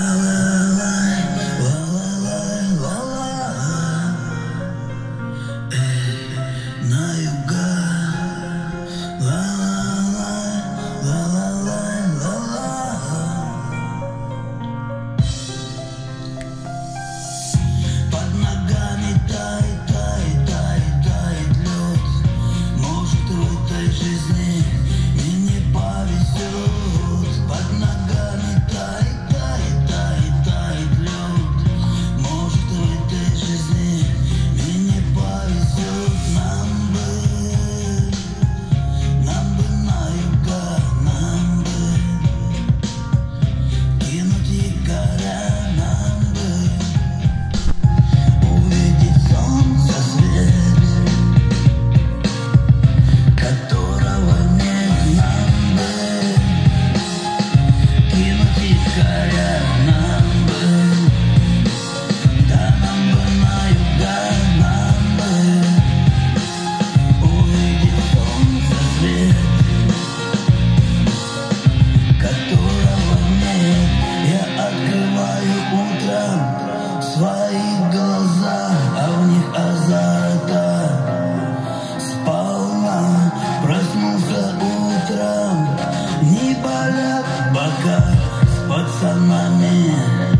Hello. утром Не болят бока с пацанами.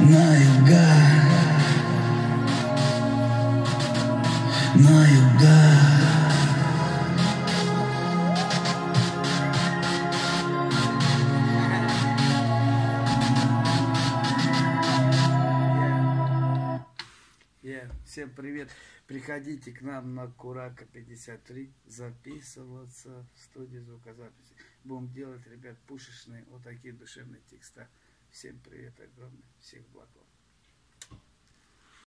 на юга, на юга. Всем привет. Приходите к нам на Курака 53 записываться в студии звукозаписи. Будем делать, ребят, пушечные вот такие душевные текста. Всем привет огромный. Всех благ вам.